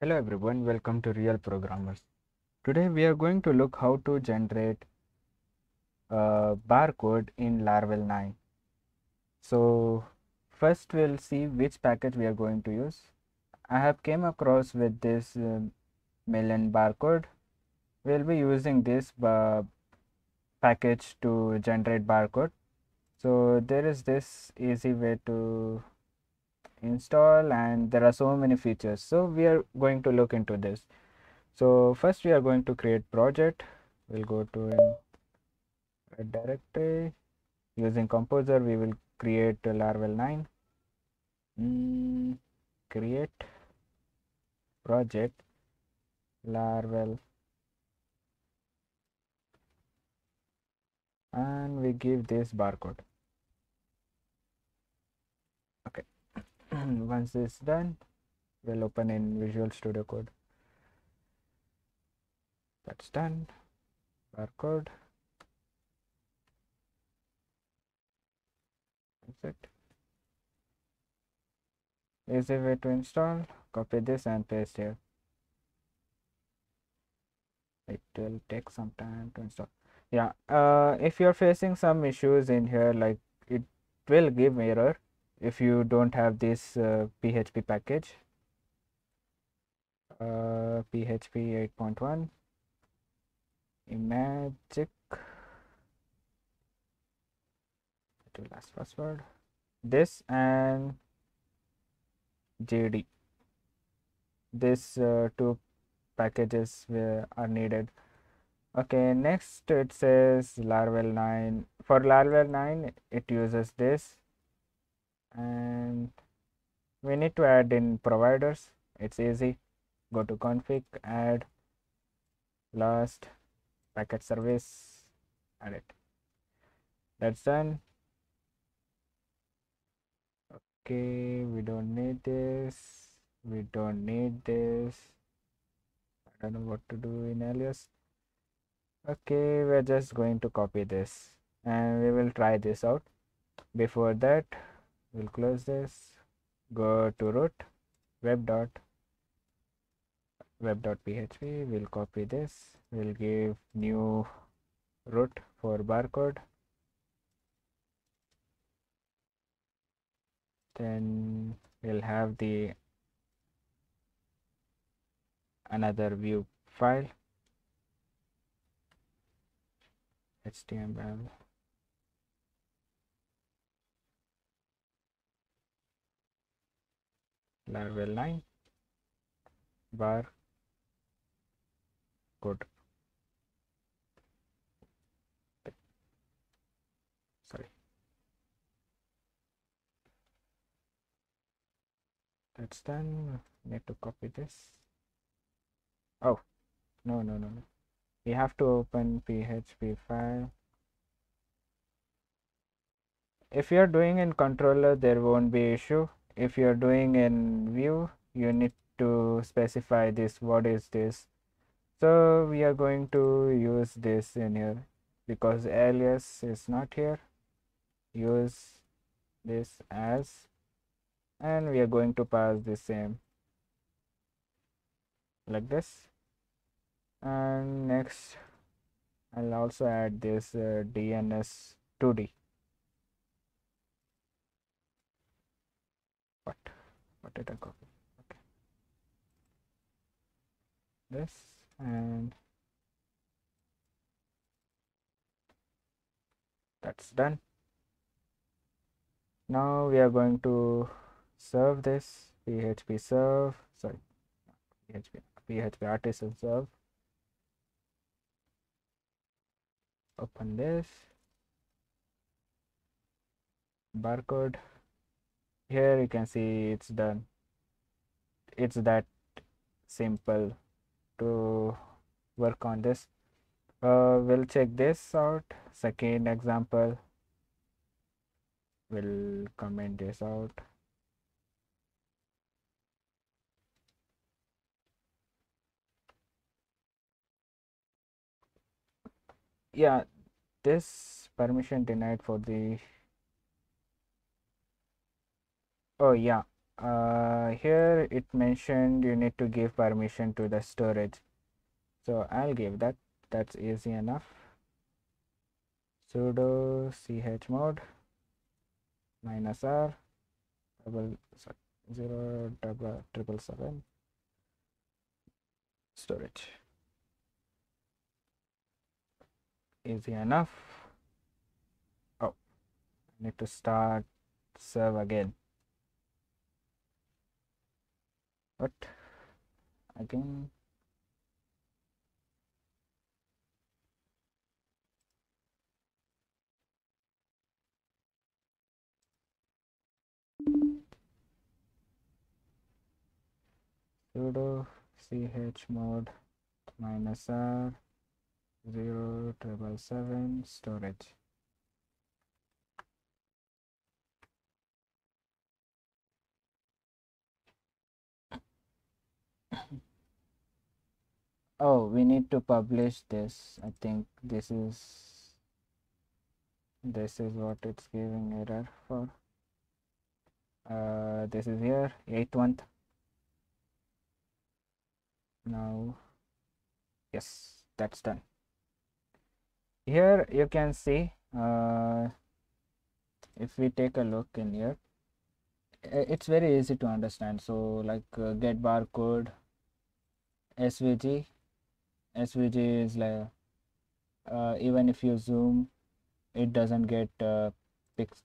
Hello everyone, welcome to Real Programmers. Today we are going to look how to generate a barcode in Laravel 9. So first we'll see which package we are going to use. I have came across with this uh, barcode. We'll be using this uh, package to generate barcode. So there is this easy way to install and there are so many features. So we are going to look into this. So first we are going to create project. We'll go to a directory. Using composer we will create laravel 9 mm, create project laravel. And we give this barcode okay once is done we'll open in visual studio code. That's done. Barcode. That's it. Easy way to install. Copy this and paste here. It will take some time to install. Yeah uh, if you're facing some issues in here like it will give error if you don't have this uh, PHP package uh, PHP 8.1 imagick to last password this and GD this uh, two packages are needed. Okay next it says laravel 9 for laravel 9 it uses this and we need to add in providers. It's easy. Go to config add last packet service add it. That's done. Okay we don't need this. We don't need this. I don't know what to do in alias. Okay we're just going to copy this. And we will try this out. Before that we'll close this. Go to root web dot web dot php. We'll copy this. We'll give new route for barcode. Then we'll have the another view file. Html laravel 9 bar. Code. Sorry. That's done. Need to copy this. Oh. No no no no. We have to open php file. If you are doing in controller there won't be issue if you're doing in view you need to specify this what is this. So we are going to use this in here because alias is not here. Use this as and we are going to pass the same like this. And next I'll also add this uh, DNS 2D what what did I copy okay. This and that's done. Now we are going to serve this php serve. Sorry php php artisan serve. Open this. Barcode here you can see it's done. It's that simple to work on this. Uh, we'll check this out. Second example. We'll comment this out. Yeah this permission denied for the oh yeah. Uh, here it mentioned you need to give permission to the storage. So I'll give that. That's easy enough. Sudo chmod minus r double sorry, zero double triple seven storage. Easy enough. Oh I need to start serve again what again sudo chmod minus r 0 triple seven storage oh we need to publish this. I think this is this is what it's giving error for. Uh, this is here eighth month. Now yes that's done. Here you can see uh, if we take a look in here it's very easy to understand. So like uh, get barcode svg svg is like uh, even if you zoom it doesn't get uh,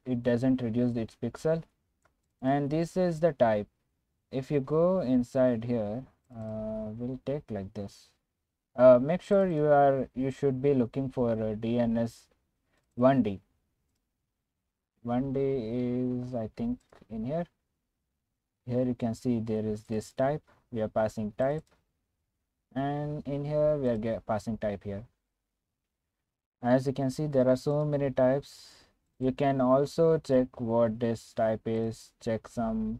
it doesn't reduce its pixel. And this is the type. If you go inside here uh, we'll take like this. Uh, make sure you are you should be looking for DNS 1D 1D is I think in here. Here you can see there is this type. We are passing type. And in here we are passing type here. As you can see there are so many types. You can also check what this type is checksum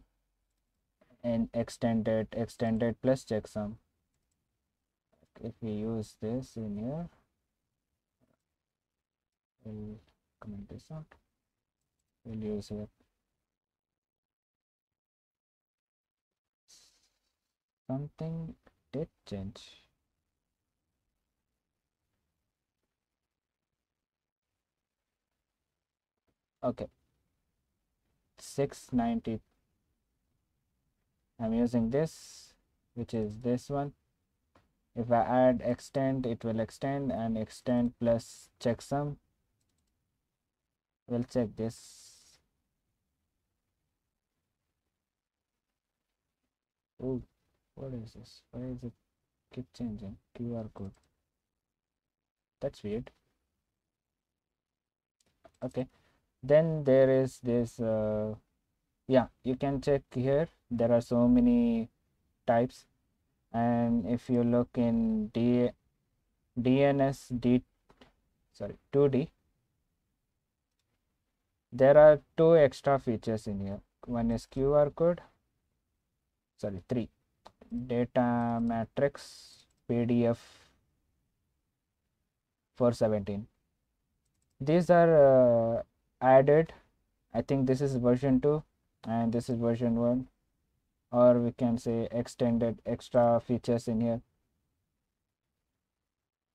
and extended extended plus checksum if we use this in here we'll comment this out. We'll use here something did change okay. 690 I'm using this which is this one. If I add extend it will extend and extend plus checksum we'll check this. Oh what is this? Why is it keep changing? QR code. That's weird. Okay then there is this uh, yeah you can check here. There are so many types. And if you look in D, DNS D sorry 2D there are two extra features in here. One is QR code. Sorry three. Data matrix PDF 417 these are uh, added. I think this is version 2 and this is version 1 or we can say extended extra features in here.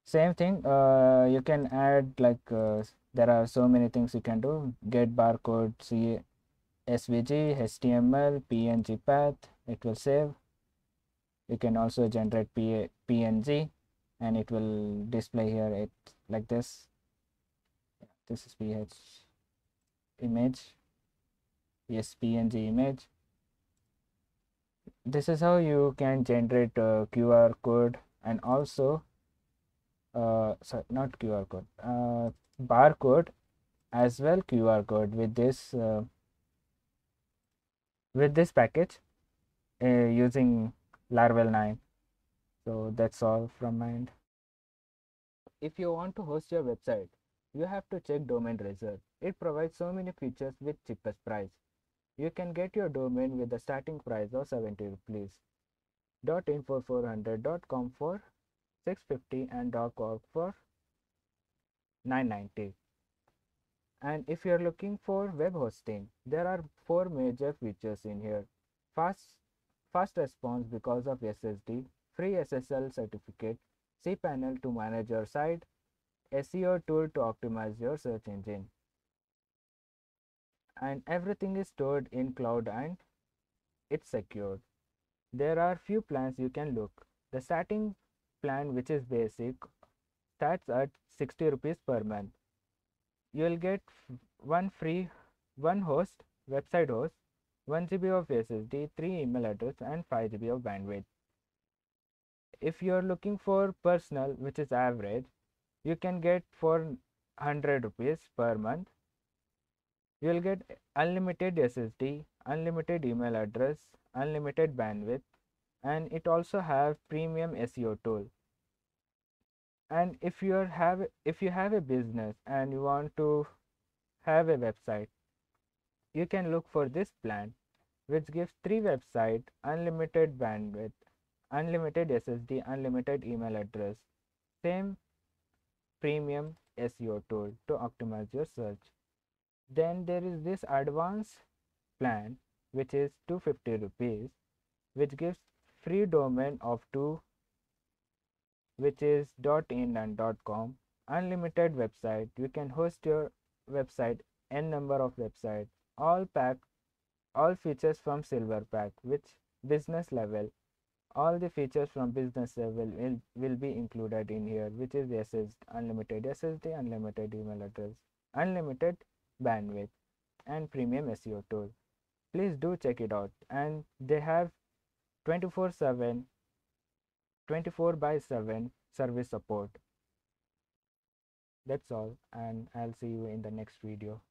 Same thing uh, you can add like uh, there are so many things you can do. Get barcode see svg html png path it will save. You can also generate png and it will display here it like this. This is ph image yes png image. This is how you can generate qr code and also uh, sorry not qr code uh, barcode as well qr code with this uh, with this package uh, using laravel 9 so that's all from my end. If you want to host your website you have to check Domainracer it provides so many features with cheapest price you can get your domain with a starting price of 70 rupees. .info 400.com for 650 and .org for 990. And if you're looking for web hosting, there are four major features in here. fast fast response because of SSD, free SSL certificate, cPanel to manage your site, SEO tool to optimize your search engine. And everything is stored in cloud and it's secured. There are few plans you can look. The starting plan which is basic starts at 60 rupees per month. You will get one free one host, website host, 1 GB of SSD, 3 email address and 5 GB of bandwidth. If you are looking for personal which is average, you can get for 100 rupees per month. You will get unlimited SSD, unlimited email address, unlimited bandwidth and it also have premium SEO tool. And if you have if you have a business and you want to have a website you can look for this plan which gives three website unlimited bandwidth unlimited ssd unlimited email address same premium seo tool to optimize your search then there is this advanced plan which is 250 rupees which gives free domain of 2 which is .in and dot .com unlimited website. You can host your website n number of website all pack all features from silver pack which business level all the features from business level will, will be included in here which is the SSD, unlimited SSD, unlimited email address, unlimited bandwidth and premium SEO tool. Please do check it out and they have 24 7 24 by 7 service support. That's all and I'll see you in the next video.